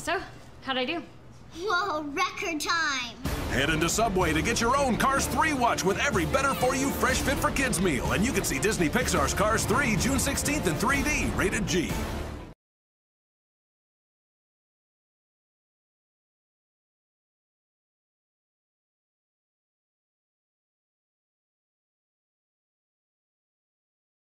So, how'd I do? Whoa, record time. Head into Subway to get your own Cars 3 watch with every better for you fresh fit for kids meal. And you can see Disney Pixar's Cars 3 June 16th in 3D, rated G.